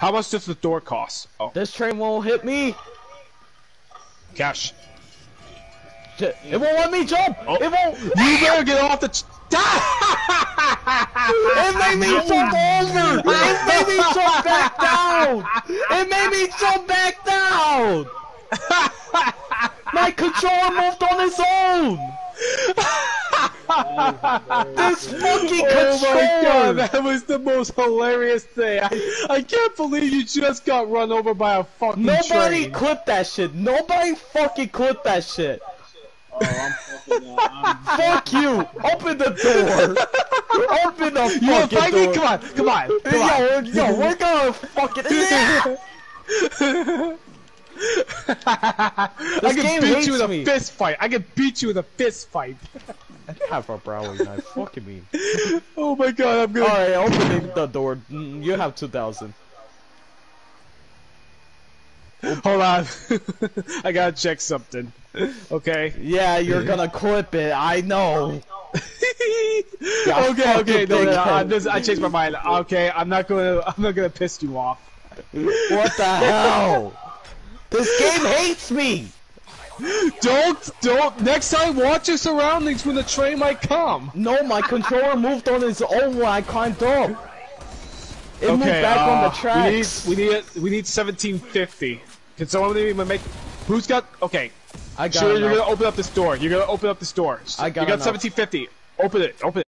How much does the door cost? Oh, This train won't hit me. cash. It won't let me jump. Oh. It won't. You better get off the. It made me jump over. It made me jump back down. It made me jump back down. My controller moved on its own. This fucking controller! Oh my god, that was the most hilarious thing. I, I can't believe you just got run over by a fucking Nobody train. clipped that shit. Nobody fucking clipped that shit. Oh, I'm fucking. Uh, I'm, Fuck you. Open the door. Open the You wanna fucking door. Come on, come on, come on. Yo, yo, we're gonna fucking. Yeah. I can game beat hates you in a me. fist fight. I can beat you in a fist fight. I have a Brawley knife. Fucking me. Oh my god, I'm gonna. Alright, opening the door. Mm, You have 2,000. Hold on. I gotta check something. Okay. Yeah, you're gonna clip it. I know. okay, okay, no, no, no. Just, I changed my mind. Okay, I'm not gonna, I'm not gonna piss you off. What the hell? This game hates me. Don't, don't. Next time, watch your surroundings when the train might come. No, my controller moved on its own when I climbed up. It moved okay, back on the uh, tracks. We need, we need, we need 1750. Can someone even make? Who's got? Okay, I got sure. enough. You're gonna open up this door. You're gonna open up this door. I got You got enough. 1750. Open it. Open it.